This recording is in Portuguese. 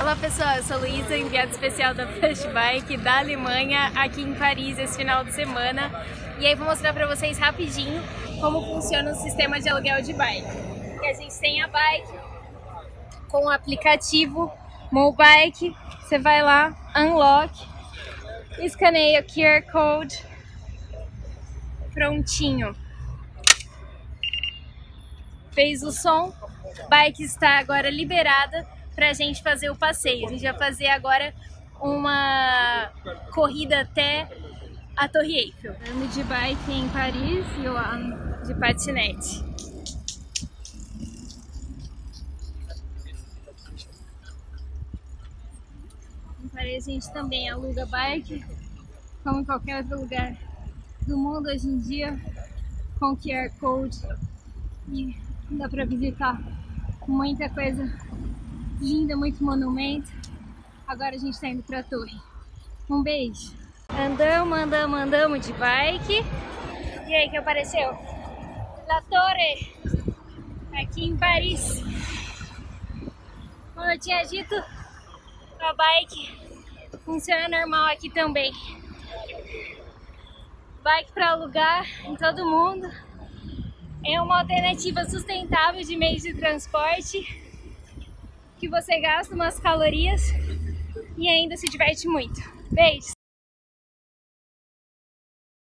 Olá pessoal, eu sou Luísa, enviada especial da Push Bike da Alemanha, aqui em Paris esse final de semana. E aí vou mostrar para vocês rapidinho como funciona o sistema de aluguel de bike. Que a gente tem a bike com o aplicativo Mobike, você vai lá, unlock, escaneia o QR Code, prontinho. Fez o som, bike está agora liberada para a gente fazer o passeio. A gente vai fazer agora uma corrida até a Torre Eiffel. Ando de bike em Paris e lá de patinete. Em Paris a gente também aluga bike, como em qualquer outro lugar do mundo hoje em dia, com QR Code e dá para visitar muita coisa linda, muito monumento. Agora a gente está indo para a torre. Um beijo. Andamos, andamos, andamos de bike. E aí, que apareceu? La Torre, aqui em Paris. Como eu tinha dito, a bike funciona normal aqui também. Bike para alugar em todo mundo. É uma alternativa sustentável de meios de transporte que você gasta umas calorias e ainda se diverte muito. Beijos!